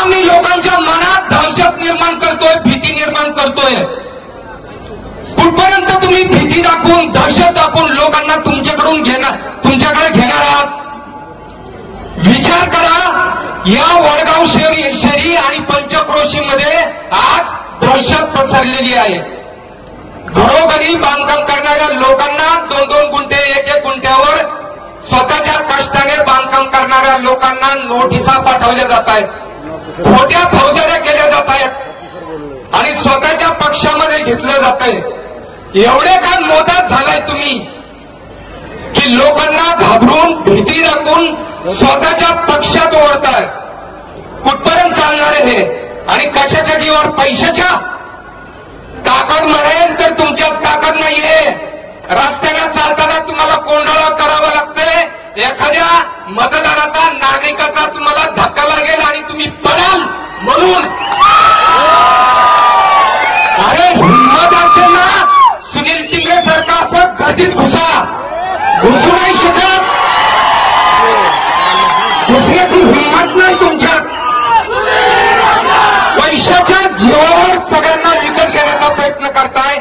आम्ही लोकांच्या मनात दहशत निर्माण करतोय भीती निर्माण करतोय. कुठपर्यंत तुम्ही भीती दाखवून दहशत दाखवून लोकांना तुमच्याकडून घेणार तुमच्याकडे घेणार आहात? विचार करा या वडगाव शहरी शहरी आणि पंचक्रोशी मध्ये आज दहशत पसरलेली आहे. घरोघरी बांधकाम करणाऱ्या लोकांना दोन दोन गुंठे एक एक गुंठ्यावर स्वतःच्या कष्टाने बांधकाम करणाऱ्या लोकांना नोटिसा पाठवल्या जात आहेत. खोट्या फौजाऱ्या केल्या जात आहेत आणि स्वतःच्या पक्षामध्ये घेतलं जात आहे एवढे का मोदात झालाय तुम्ही की लोकांना घाबरून भीती दाखवून स्वतःच्या पक्षात ओढताय. कुठपर्यंत चालणार आहे हे? आणि कशाच्या जीवावर पैशाच्या? ताकद म्हणेल तर तुमच्यात ताकद नाहीये. रस्त्याला चालताना तुम्हाला कोंडाळा करावा लागतो. एखाद्या मतदाराचा नागरिकाचा तुम्हाला धक्का लागेल आणि तुम्ही पडाल म्हणून. अरे हिंमत असेल ना सुनील टिंगरे सरकार असं गर्दीत घुसा. घुसू नाही शकत. घुसण्याची हिंमत नाही तुमच्यात. पैशाच्या जीवावर सगळ्यांना विकत घेण्याचा प्रयत्न करताय.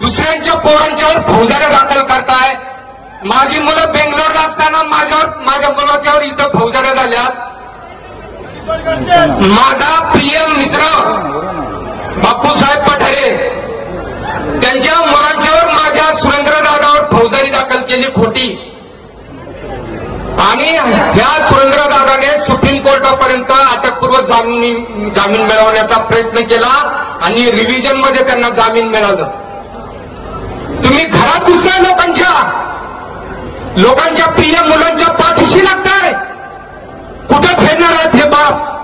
दुसऱ्यांच्या पोरांच्यावर फौजाऱ्या दाखल करताय. माझी मुलं बेंगलोरला असताना माझ्यावर माझ्या मुलाच्यावर इथं फौजदाऱ्या झाल्या माझा प्रिय मित्र बापूसाहेब पठारे त्यांच्या मुलांच्यावर माझ्या सुरेंद्र दादावर फौजदारी दाखल केली खोटी. आणि ह्या सुरेंद्र दादाने सुप्रीम कोर्टापर्यंत अटकपूर्व जामीन जामीन मिळवण्याचा प्रयत्न केला आणि रिव्हिजनमध्ये त्यांना जामीन मिळालं. तुम्ही घरात घुसल्या लोकांच्या लोकांच्या प्रिय मुलांच्या पाठीशी लागताय. कुठं फिरणार आहेत हे बाप?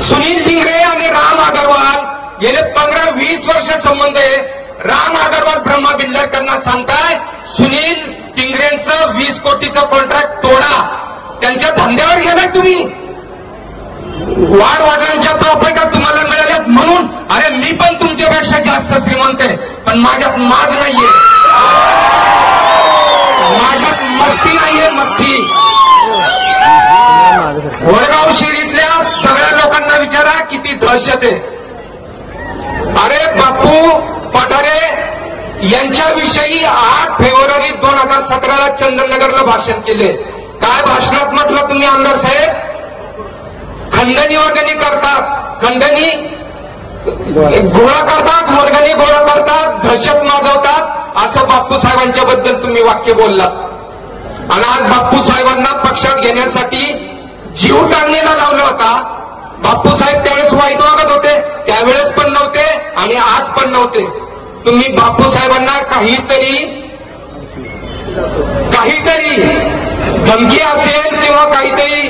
सुनील डिंगरे आणि राम अगरवाल गेले पंधरा वीस वर्ष संबंध आहे. राम अगरवाल ब्रह्मा बिल्डरकरांना सांगताय सुनील टिंगरेंचं वीस कोटीचं कॉन्ट्रॅक्ट तोडा. त्यांच्या धंद्यावर गेलाय तुम्ही. वाढवाडांच्या प्रॉपर्ट्या तुम्हाला मिळाल्यात म्हणून? अरे मी पण तुमच्यापेक्षा जास्त श्रीमंत आहे पण माझ्यात माज नाहीये. माझ्यात मस्ती नाहीये मस्ती. वडगाव शिरीतल्या सगळ्या लोकांना विचारा किती दहशत आहे. अरे बापू पठारे यांच्याविषयी आठ फेब्रुवारी दोन हजार सतराला चंदननगरला भाषण केले. काय भाषणात म्हटलं तुम्ही आमदार साहेब? खंडणी वर्गणी करतात. खंडणी गोळा करतात वर्गणी गोळा करतात दहशत माजवतात. असं बापू साहेबांच्या बद्दल तुम्ही वाक्य बोललात. आणि आज बापू साहेबांना पक्षात घेण्यासाठी जीव टांगणीला लावला होता. बापू साहेब त्यावेळेस वाईट वागत होते त्यावेळेस पण नव्हते आणि आज पण नव्हते. तुम्ही बापू साहेबांना काहीतरी काहीतरी धमकी असेल किंवा काहीतरी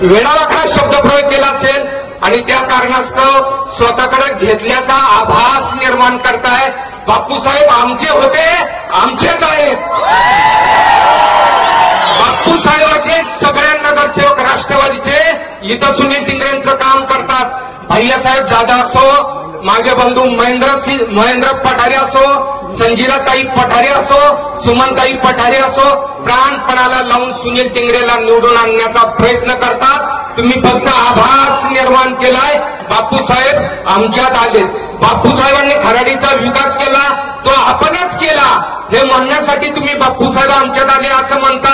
वेळावाकडा शब्द प्रयोग केला असेल आणि त्या कारणास्तव स्वतःकडे घेतल्याचा आभास निर्माण करताय. बापूसाहेब आमचे होते आमचेच आहेत. बापू साहेबाचे सगळे नगरसेवक राष्ट्रवादीचे इथं सुनील टिंगरेंचं काम करतात. भैयासाहेब जाधव असो माझे बंधू महेंद्र सिंग महेंद्र पठारे असो संजीलाताई पठारे असो सुमनताई पठारे असो प्राणपणाला लावून सुनील टिंगरेला निवडून आणण्याचा प्रयत्न करतात. तुम्ही फक्त आभास निर्माण केलाय. बापू साहेब आमच्यात आले. बापू साहेबांनी खराडीचा विकास केला तो आपणच केला. हे म्हणण्यासाठी तुम्ही बापू साहेब आमच्यात आले असं म्हणता?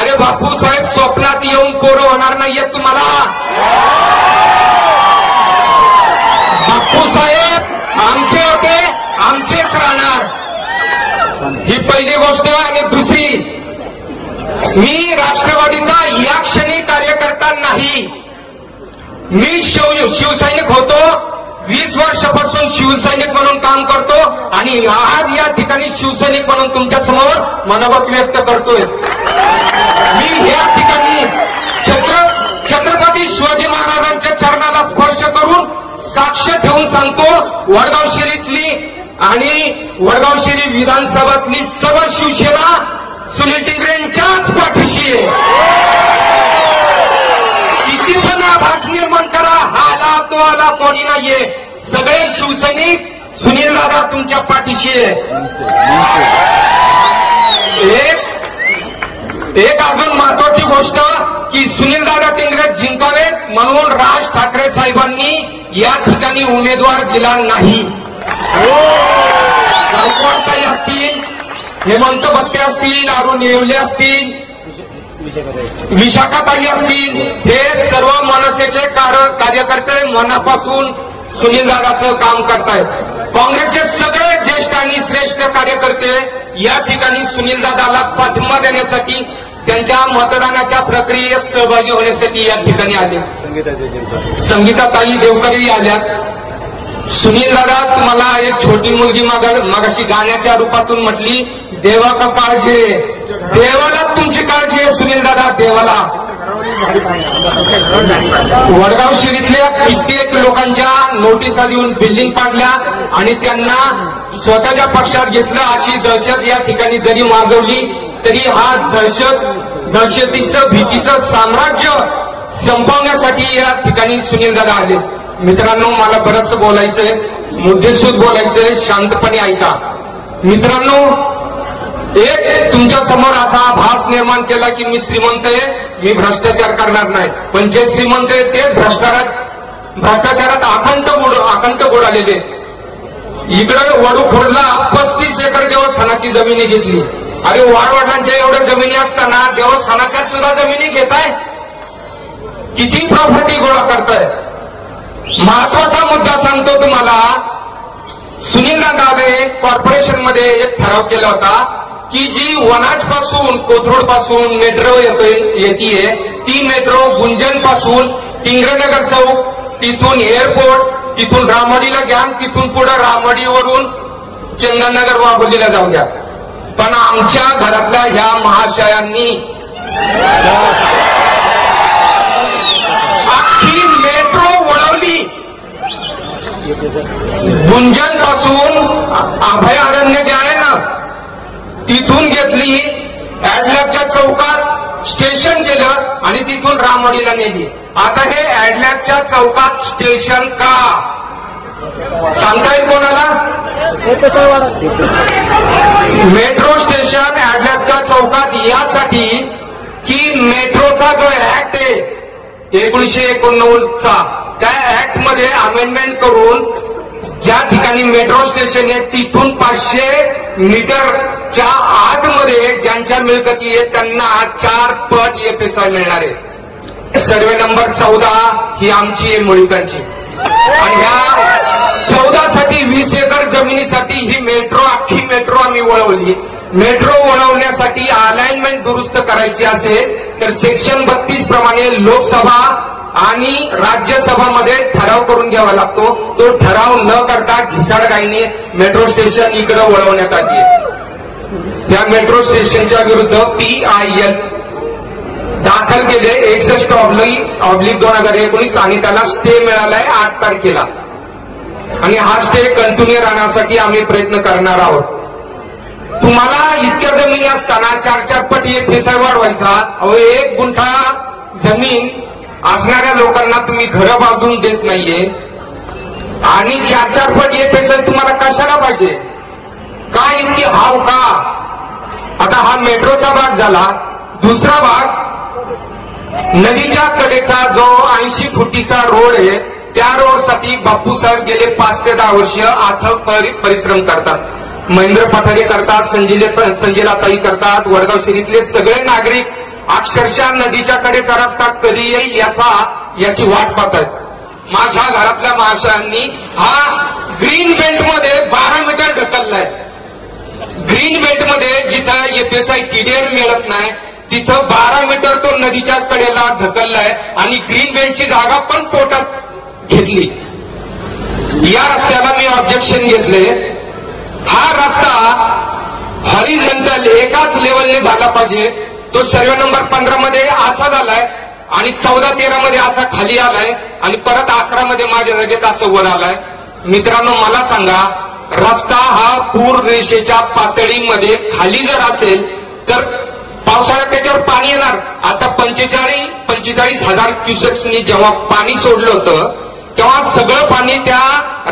अरे बापू साहेब स्वप्नात येऊन पोरं होणार नाहीये तुम्हाला. बापू साहेब आमचे होते आमचेच राहणार. ही पहिली गोष्ट आणि दुसरी. मी राष्ट्रवादी या क्षणी कार्यकर्ता नाही मी शिव शिवसैनिक होतो वीस वर्षापासून शिवसैनिक म्हणून काम करतो आणि आज या ठिकाणी शिवसैनिक म्हणून तुमच्यासमोर मनोगत व्यक्त करतोय. मी या ठिकाणी छत्र छत्रपती शिवाजी महाराजांच्या चरणाला स्पर्श करून साक्ष ठेवून सांगतो वडगाव शिरीतली आणि वडगाव शिरी विधानसभातली सर्व शिवसेना सुनील टिंगरेंच्याच पाठीशी आहे किती पण आभास निर्माण करा हा आला तो कोणी नाहीये सगळे शिवसैनिक सुनील दादा तुमच्या पाठीशी आहे एक अजून महत्वाची गोष्ट की सुनील दादा केंद्र जिंकावेत म्हणून राज ठाकरे साहेबांनी या ठिकाणी उमेदवार दिला नाही. काही असतील हेमंत भट्टे असतील अरुण येवले असतील विशाखाताई असतील हे सर्व मनसेचे कार- कार्यकर्ते मनापासून सुनीलदादाचं काम करतायत. काँग्रेसचे सगळे ज्येष्ठ आणि श्रेष्ठ कार्यकर्ते या ठिकाणी सुनीलदादाला पाठिंबा देण्यासाठी त्यांच्या मतदानाच्या प्रक्रियेत सहभागी होण्यासाठी या ठिकाणी आले. संगीताताई देवकरही आल्यात. सुनील दादा तुम्हाला एक छोटी मुलगी मागा- मागाशी गाण्याच्या रूपातून म्हटली देवा का काळजी. देवाला तुमची काळजी आहे सुनील दादा देवाला. वडगाव शहरीतल्या कित्येक लोकांच्या नोटिसा देऊन बिल्डिंग पाडल्या आणि त्यांना स्वतःच्या पक्षात घेतलं अशी दहशत या ठिकाणी जरी माजवली तरी हा दहशत दहशतीचं भीतीचं साम्राज्य संपवण्यासाठी या ठिकाणी सुनील दादा आले. मित्रांनो मला बरंच बोलायचंय मुद्देसूद बोलायचंय शांतपणे ऐका. मित्रांनो एक तुमच्यासमोर असा भास निर्माण केला की मी श्रीमंत आहे मी भ्रष्टाचार करणार नाही. पण जे श्रीमंत आहे ते भ्रष्टाचारात भ्रष्टाचारात अखंड बुड अखंड बुडालेले इकडं वडू खोडला पस्तीस एकर देवस्थानाची जमिनी घेतली. अरे वाडवडिलांच्या एवढ्या जमिनी असताना देवस्थानाच्या सुद्धा जमिनी घेताय? किती प्रॉपर्टी गोळा करताय? महत्त्वाचा मुद्दा सांगतो तुम्हाला. सुनील दादाने कॉर्पोरेशनमध्ये एक ठराव केला होता. की जी वनाजपासून कोथरूडपासून मेट्रो येतोय ती मेट्रो गुंजनपासून टिंगरनगर चौक तिथून एअरपोर्ट तिथून रामडीला घ्या तिथून पुढे रामवाडीवरून चंदननगर वाघोलीला जाऊ द्या. पण आमच्या घरातल्या ह्या महाशयांनी अख्खी मेट्रो वळवली. गुंजनपासून अभयारण्य जे आहे तिथून घेतली ऍडलॅबच्या चौकात स्टेशन केलं आणि तिथून रामवाडीला नेली. आता हे ऍडलॅबच्या चौकात स्टेशन का? सांगता येईल कोणाला? मेट्रो स्टेशन ऍडलॅबच्या चौकात यासाठी की मेट्रोचा जो ऍक्ट आहे एकोणीशे एकोणनव्वदचा त्या ऍक्टमध्ये अमेंडमेंट करून ज्या ठिकाणी मेट्रो स्टेशन आहे तिथून पाचशे मीटरच्या आतमध्ये ज्यांच्या मिळकती आहेत त्यांना चार पट एफएसआय मिळणार आहे. सर्वे नंबर चौदा ही आमची आहे मुळीकांची. आणि ह्या चौदा साठी वीस एकर जमिनीसाठी ही मेट्रो अख्खी मेट्रो आम्ही वळवली. मेट्रो वळवण्यासाठी अलाइनमेंट दुरुस्त करायची असेल तर सेक्शन बत्तीस प्रमाणे लोकसभा आणि राज्यसभामध्ये ठराव करून घ्यावा लागतो. तो ठराव न करता घिसाडगाईने मेट्रो स्टेशन इकडे वळवण्यात आली त्या मेट्रो स्टेशनच्या विरुद्ध पी आय एल दाखल केले. एकसष्ट ऑब्लिक ऑब्लिक दोन हजार एकोणीस आणि त्याला स्टे मिळालाय आठ तारखेला. आणि हा स्टे कंटिन्यू राहण्यासाठी आम्ही प्रयत्न करणार आहोत. तुम्हाला इतक्या जमिनी असताना चार चार पटी फेसाय वाढवायचा. अहो एक गुंठा जमीन असणाऱ्या लोकांना तुम्ही घरं बांधून देत नाहीये. आणि चार चार पट असेल तुम्हाला कशाला पाहिजे? काय इतकी हाव का? आता हा मेट्रोचा भाग झाला. दुसरा भाग नदीच्या कडेचा जो ऐंशी फुटीचा रोड आहे त्या रोडसाठी बापूसाहेब गेले पाच ते दहा वर्ष अथक परिश्रम करतात. महेंद्र पठारे करतात संजय संजयलाताई करतात वडगाव शहरीतले सगळे नागरिक अक्षरशः नदीच्या कडेचा रस्ता कधी येईल याचा याची वाट पाहतात माझ्या घरातल्या महाशयांनी हा ग्रीन बेल्टमध्ये बारा मीटर ढकललाय. ग्रीन बेल्टमध्ये जिथं एफएसआय टीडीआर मिळत नाही तिथं बारा मीटर तो नदीच्या कडेला ढकललाय आणि ग्रीन बेल्टची जागा पण पोटात घेतली. या रस्त्याला मी ऑब्जेक्शन घेतले. हा रस्ता हॉरिझॉन्टल एकाच लेवलने झाला पाहिजे. तो सर्वे नंबर पंधरा मध्ये असा झालाय आणि चौदा तेरा मध्ये असा खाली आलाय आणि परत अकरा मध्ये माझ्या जागेत असं वर आलाय. मित्रांनो मला सांगा रस्ता हा पूर रेषेच्या पातळीमध्ये खाली जर असेल तर पावसाळ्यात त्याच्यावर पाणी येणार. आता पंचेचाळीस पंचेचाळीस हजार क्युसेक्सनी जेव्हा पाणी सोडलं होतं तेव्हा सगळं पाणी त्या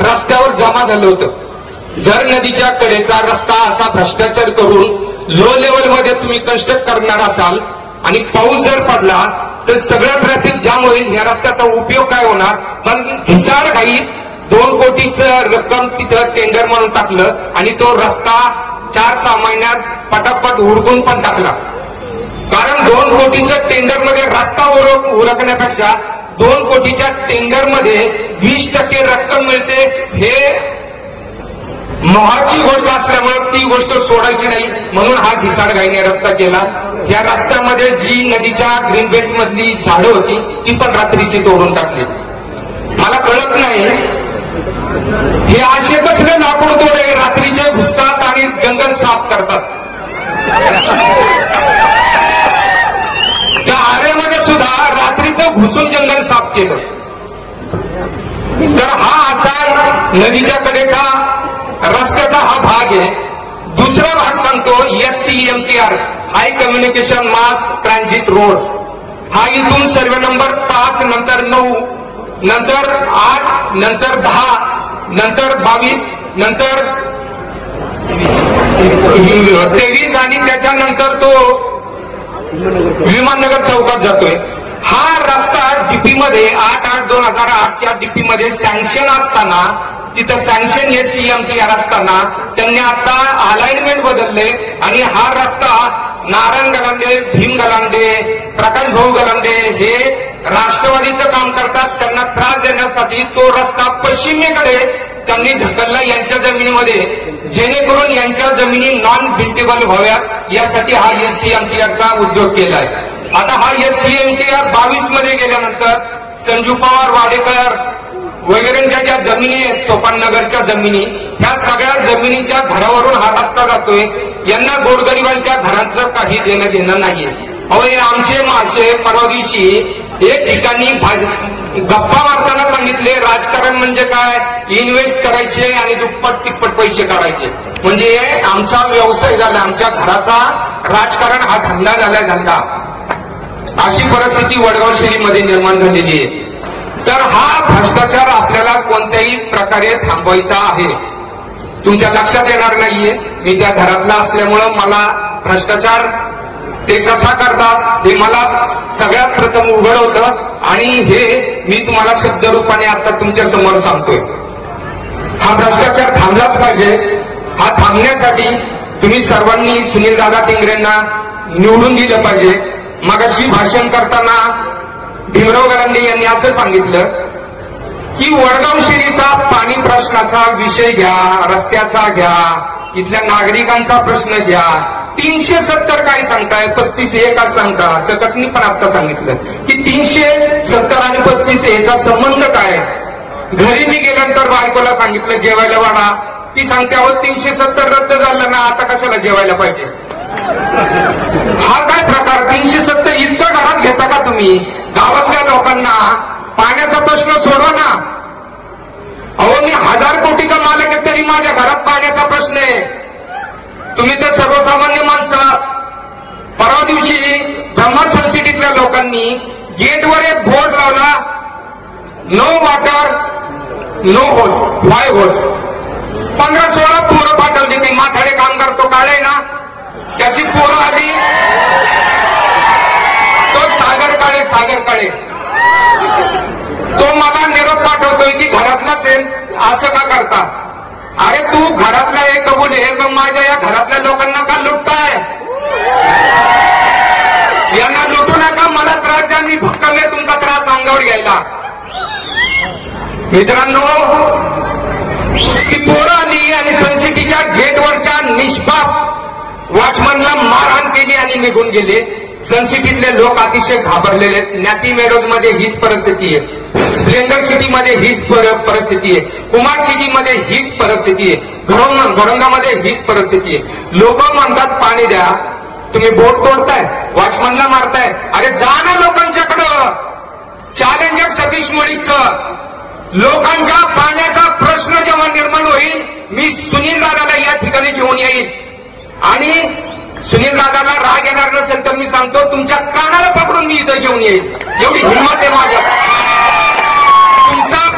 रस्त्यावर जमा झालं होतं. जर नदीच्या कडेचा रस्ता असा भ्रष्टाचार करून लो लेवलमध्ये तुम्ही कन्स्ट्रक्ट करणार असाल आणि पाऊस जर पडला तर सगळं ट्रॅफिक जाम होईल या रस्त्याचा उपयोग काय होणार? पण घिसाड घाईत दोन कोटीचं रक्कम तिथं टेंडर म्हणून टाकलं आणि तो रस्ता चार सहा महिन्यात पटापट उडकून पण टाकला. कारण दोन कोटीचं टेंडरमध्ये रस्ता उरकण्यापेक्षा दोन कोटीच्या टेंडरमध्ये वीस टक्के रक्कम मिळते हे मोहाची गोष्ट असल्यामुळे ती गोष्ट सोडायची नाही. म्हणून हा घिसाड रस्ता केला. या रस्त्यामध्ये जी नदीच्या ग्रीन बेल्ट मधली झाडं होती ती पण रात्रीची तोडून टाकली. मला कळत नाही हे असे कसले लाकूड तोडे रात्रीचे घुसतात आणि जंगल साफ करतात. त्या आऱ्यामध्ये सुद्धा रात्रीचं घुसून जंगल साफ केलं. तर हा असा नदीच्या कडेचा रस्त्याचा हा भाग आहे. दुसरा भाग सांगतो S C M T R high communication mass transit road हा इथून सर्वे नंबर पाच नंतर नऊ नंतर आठ नंतर दहा नंतर बावीस नंतर तेवीस आणि त्याच्यानंतर तो विमाननगर चौकात जातोय. हा रस्ता डीपी मध्ये आठ आठ दोन हजार आठच्या डीपी मध्ये सँक्शन असताना तिथं सँक्शन हे सी असताना त्यांनी आता अलाइनमेंट बदलले आणि हा रस्ता नारायण गलांडे भीम गलांडे प्रकाश भाऊ गलांडे हे राष्ट्रवादीचं काम करतात. त्यांना त्रास देण्यासाठी तो रस्ता पश्चिमेकडे त्यांनी ढकलला यांच्या जमिनीमध्ये. जेणेकरून यांच्या जमिनी नॉन बिल्टेबल व्हाव्यात. यासाठी हा एस चा उद्योग केलाय. आता हा एस सी बावीसमध्ये गेल्यानंतर संजू पवार वाडेकर वगैरेंच्या ज्या जमिनी आहेत सोपाननगरच्या जमिनी ह्या सगळ्या जमिनीच्या घरावरून हा रस्ता जातोय. यांना गोरगरिबांच्या घरांचं काही देणं घेणं नाहीये. अहो हे आमचे मासे परवा दिवशी एक ठिकाणी गप्पा मारताना सांगितले राजकारण म्हणजे काय? इन्व्हेस्ट करायचे आणि दुप्पट तिप्पट पैसे काढायचे. म्हणजे आमचा व्यवसाय झाला आमच्या घराचा राजकारण हा धंदा झालाय धंदा. अशी परिस्थिती वडगाव शहरीमध्ये निर्माण झालेली आहे. भ्रष्टाचार आपल्याला कोणत्याही प्रकारे थांबवायचा आहे. तुमच्या लक्षात येणार नाहीये. मी त्या घरातला असल्यामुळं मला भ्रष्टाचार ते कसा करतात हे मला सगळ्यात प्रथम उघड होतं आणि हे मी तुम्हाला शब्दरूपाने आता तुमच्यासमोर सांगतोय. हा भ्रष्टाचार थांबलाच पाहिजे. हा थांबण्यासाठी तुम्ही सर्वांनी सुनील दादा टिंगरेंना निवडून दिलं पाहिजे. मगाशी भाषण करताना भीमराव गलांडे यांनी असं सांगितलं की वडगाव शेरीचा पाणी प्रश्नाचा विषय घ्या रस्त्याचा घ्या इथल्या नागरिकांचा प्रश्न घ्या. तीनशे सत्तर काय सांगताय? पस्तीस ए का सांगता? सकटनी पण आता सांगितलं. की तीनशे सत्तर आणि पस्तीस याचा संबंध काय? घरी मी गेल्यानंतर बायकोला सांगितलं जेवायला वाढा. ती सांगते अहो तीनशे सत्तर रद्द झालं ना आता कशाला जेवायला पाहिजे? हा काय प्रकार? तीनशे सत्तर इतकं घरात घेता का तुम्ही? गावातल्या लोकांना पाण्याचा प्रश्न सोडवा ना. अहो मी हजार कोटीचा मालक आहे तरी माझ्या घरात पाण्याचा प्रश्न आहे. तुम्ही तर सर्वसामान्य माणसं परवा दिवशी ब्रह्मा सनसिटीतल्या लोकांनी गेटवर एक बोर्ड लावला. No water no hole why hole. पंधरा सोळा पोरं पाठवली. ती माथाडे काम करतो काळे ना. त्याची पोरं आली. तो सागर काळे सागर काळे तो मला निरोप पाठवतोय की घरातलाच आहे. असं का करता? अरे तू घरातला एक कबूल हे मग माझ्या या घरातल्या लोकांना का लुटताय? यांना लुटू नका. मला त्रास द्या. मी भक्कम आहे तुमचा त्रास अंगावर घ्यायला. मित्रांनो की पोरं आली आणि सनसिटीच्या गेटवरच्या निष्पाप वॉचमनला मारहाण केली आणि निघून गेले. सनसिटीतले लोक अतिशय घाबरलेले ज्ञाती मेरोजमध्ये हीच परिस्थिती आहे. स्प्लेंडर सिटी मध्ये हीच परिस्थिती आहे. कुमार सिटी मध्ये हीच परिस्थिती आहे. घरोंग घरोंगामध्ये हीच परिस्थिती आहे. लोक म्हणतात पाणी द्या. तुम्ही बोट तोडताय वॉचमनला मारताय. अरे जा ना लोकांच्याकडं. चॅलेंजर सतीश मळीचं लोकांच्या पाण्याचा प्रश्न जेव्हा निर्माण होईल मी सुनील दादाला या ठिकाणी घेऊन येईल आणि सुनील दादाला राग येणार नसेल तर मी सांगतो तुमच्या कानाला पकडून मी इथं घेऊन येईल एवढी हिंमत आहे माझ्या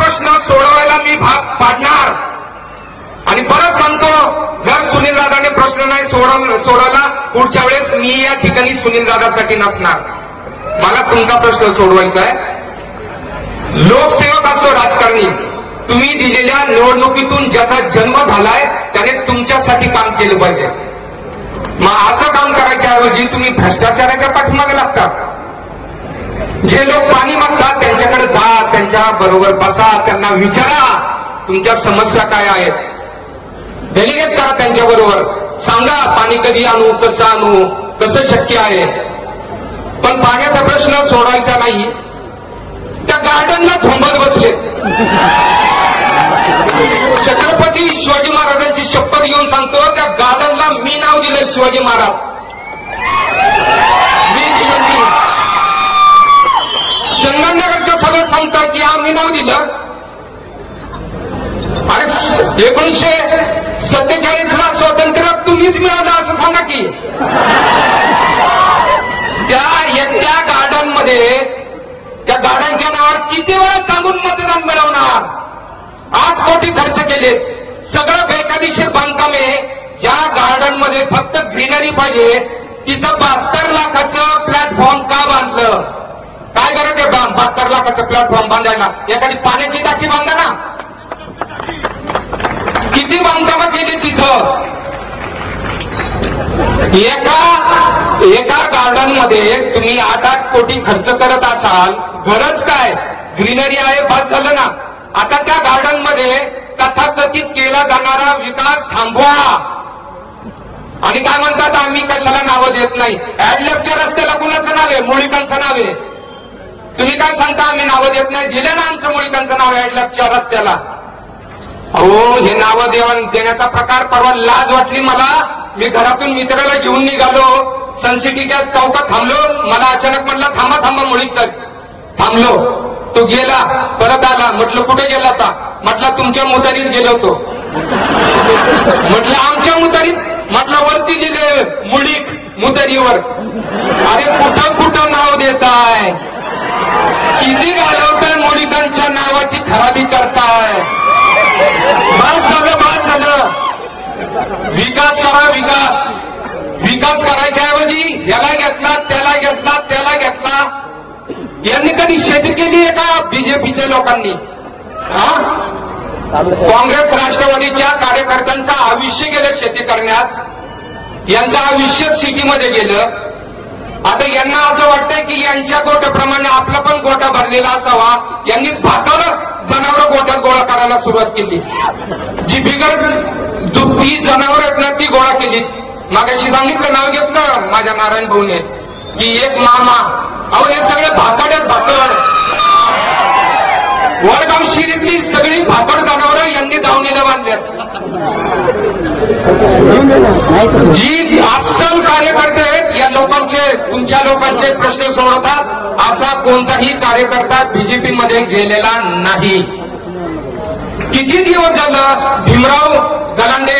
प्रश्न सोडवायला मी भाग पाडणार. आणि परत सांगतो जर सुनील दादाने प्रश्न नाही सोडव सोडवला पुढच्या वेळेस मी या ठिकाणी सुनील दादासाठी नसणार. मला तुमचा प्रश्न सोडवायचा आहे. लोकसेवक असो राजकारणी तुम्ही दिलेल्या निवडणुकीतून ज्याचा जन्म झालाय त्याने तुमच्यासाठी काम केलं पाहिजे. मग असं काम करायच्या ऐवजी तुम्ही भ्रष्टाचाराच्या पाठीमागे लागतात जे लोक पाणी मागतात त्यांच्याकडे जा त्यांच्या बरोबर बसा त्यांना विचारा तुमच्या समस्या काय आहेत? डेलिगेट करा त्यांच्या बरोबर. सांगा पाणी कधी आणू कसं आणू कसं शक्य आहे? पण पाण्याचा प्रश्न सोडायचा नाही. त्या गार्डनला झोंबत बसले. छत्रपती शिवाजी महाराजांची शपथ घेऊन सांगतो त्या गार्डनला मी नाव दिलं शिवाजी महाराज. चंदननगरच्या सभेत सांगतात की आम्ही नाव दिलं. अरे एकोणीसशे सत्तेचाळीस ला स्वातंत्र्य तुम्हीच मिळालं असं सांगा की. त्या एकट्या गार्डनमध्ये त्या गार्डनच्या नावावर किती वेळा सांगून मतदान मिळवणार? आठ कोटी खर्च केले. सगळं बेकायदेशीर बांधकाम आहे. ज्या गार्डनमध्ये फक्त ग्रीनरी पाहिजे तिथं बहात्तर लाखाचं प्लॅटफॉर्म का बांधलं? काय गरज आहे? बहात्तर लाखाचं प्लॅटफॉर्म बांधायला. एखादी पाण्याची टाकी बांधा ना. किती बांधकाम केली तिथं? एका एका गार्डनमध्ये तुम्ही आठ आठ कोटी खर्च करत असाल गरज काय? ग्रीनरी आहे बस झालं ना. आता त्या गार्डनमध्ये तथाकथित केला जाणारा विकास थांबवा. आणि काय म्हणतात आम्ही कशाला नावं देत नाही? ऍडलॅबच्या रस्त्याला कुणाचं नाव आहे? मुळिकांचं नाव आहे. तुम्ही काय सांगता? आम्ही नावं देत नाही. दिलं ना आमचं मुळीकांचं नाव ऍडलॅबच्या रस्त्याला. अहो हे नावं देवाण देण्याचा प्रकार परवा लाज वाटली मला. मी घरातून मित्राला घेऊन निघालो. सनसिटीच्या चौकात थांबलो. मला अचानक म्हटलं थांबा थांबा मुळीक सर थांबलो. तो गेला. परत आला. म्हटलं कुठे गेला होता म्हटलं तुमच्या मुतारीत गेलो होतो. म्हटलं आमच्या मुतारीत? म्हटलं वरती गेले. मुळीक मुतारीवर. अरे कुठं कुठं नाव देताय? किती घालवताय मुळीकांच्या नावाची खराबी करताय? बस झालं बस झालं. विकास करा विकास. विकास करायच्या ऐवजी याला घेतला त्याला घेतला त्याला घेतला. यांनी कधी शेती केली आहे का बीजेपीच्या लोकांनी? हा? काँग्रेस राष्ट्रवादीच्या कार्यकर्त्यांचं आयुष्य गेलं शेती करण्यात. यांचं आयुष्य सिटीमध्ये गेलं. आता यांना असं वाटतंय की यांच्या गोट्याप्रमाणे आपला पण गोटा भरलेला असावा. यांनी भाकर जनावर गोट्यात गोळा करायला सुरुवात केली. जी बिगर दुभती जनावर आहेत ना ती गोळा केली. मागाशी सांगितलं नाव घेतलं माझ्या नारायण भाऊने? की एक मामा अहो हे सगळे भाकड आहेत भाकड वडगाव शिरीतली सगळी भाकड जनावर यांनी दावणीला बांधल्यात. जी अस्सल कार्यकर्ते लोकांचे तुमच्या लोकांचे प्रश्न सोडवतात. असा कोणताही कार्यकर्ता बीजेपी मध्ये गेलेला नाही. किती दिवस झालं भीमराव गलांडे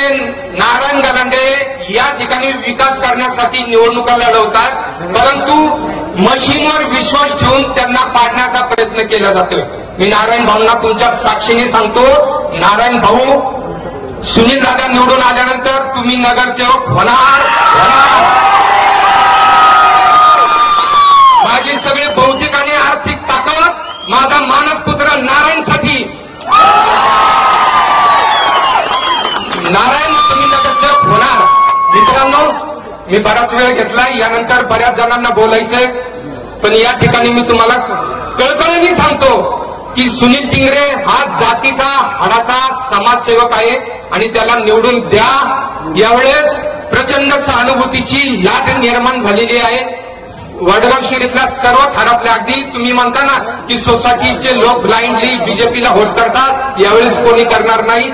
नारायण गलांडे या ठिकाणी विकास करण्यासाठी निवडणुका लढवतात परंतु मशीनवर विश्वास ठेवून त्यांना पाडण्याचा प्रयत्न केला जातोय. मी नारायण भाऊंना तुमच्या साक्षीने सांगतो नारायण भाऊ सुनील दादा निवडून आल्यानंतर तुम्ही नगरसेवक होणार होणार. माझा मानस पुत्र नारायणसाठी. नारायण तुम्ही नगरसेवक होणार. मित्रांनो मी बराच वेळ घेतला यानंतर बऱ्याच जणांना बोलायचंय. पण या ठिकाणी मी तुम्हाला कळकळणी सांगतो की सुनील टिंगरे हा जातीचा हाडाचा समाजसेवक आहे आणि त्याला निवडून द्या. यावेळेस प्रचंड सहानुभूतीची लाट निर्माण झालेली आहे. वडगाव शहरीतल्या सर्व थरातल्या अगदी तुम्ही म्हणता ना की सोसायटीचे लोक ब्लाइंडली बीजेपीला होट करतात यावेळेस कोणी करणार नाही.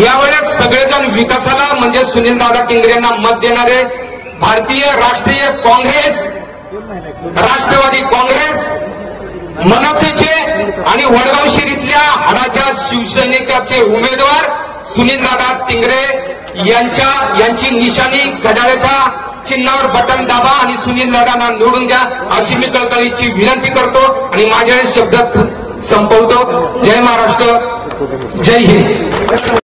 यावेळेस सगळेजण विकासाला म्हणजे सुनील दादा टिंगरेंना मत देणारे भारतीय राष्ट्रीय काँग्रेस राष्ट्रवादी काँग्रेस मनसेचे आणि वडगाव शिरीतल्या हाडाच्या शिवसैनिकाचे उमेदवार सुनील दादा टिंगरे यांच्या यांची निशाणी घड्याळ्याच्या चिन्हावर बटन दाबा आणि सुनील नडाना निवडून द्या. अशी मी कळकळीची विनंती करतो आणि माझ्या शब्दात संपवतो. जय महाराष्ट्र. जय हिंद.